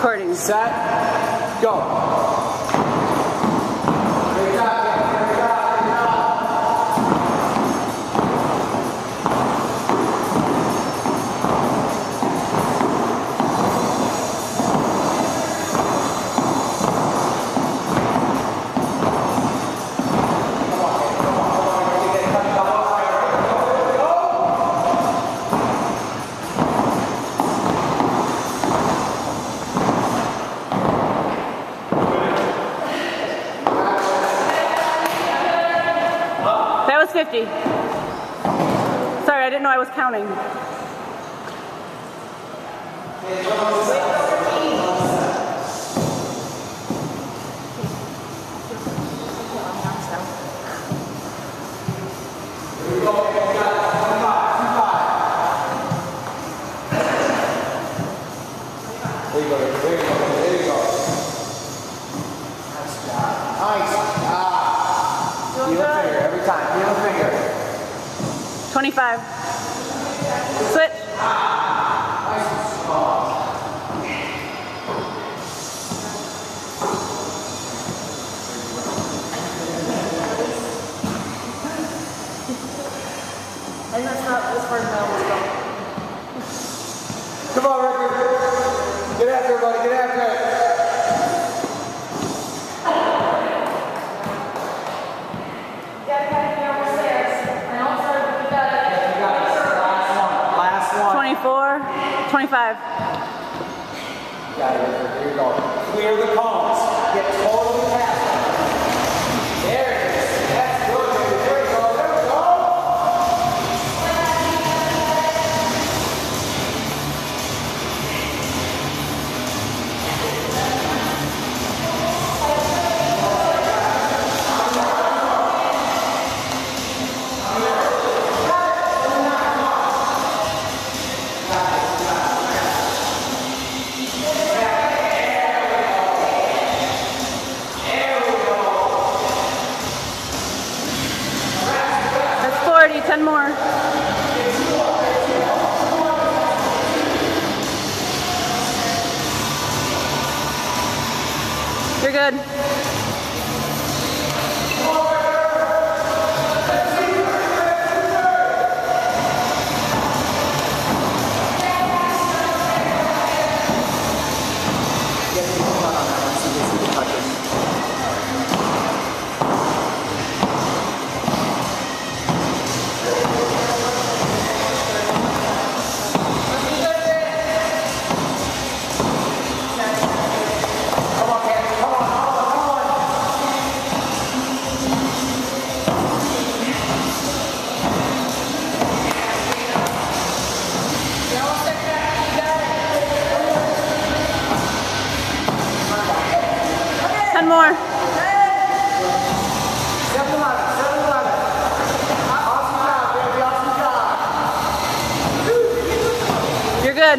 Recording. Set. Go. 50. Sorry, I didn't know I was counting. 25. Switch. And that's not this part now. Come on, Ricky. Get after it, buddy. Get after 25. Got it, Here you go. Clear the cones. 10 more. Job. You're good.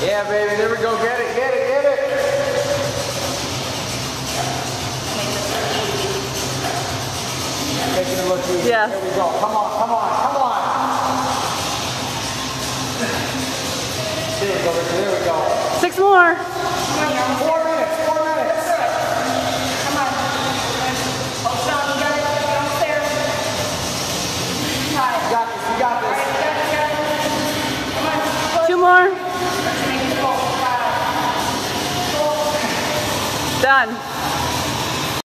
Yeah, baby. There we go. Get it. Get it. Get it. Yeah. There we go. Come on. Come on. Come on. There we go. Rick. There we go. Six more. Four minutes. Four minutes. You got this. You got this. Come on. Two more. Done.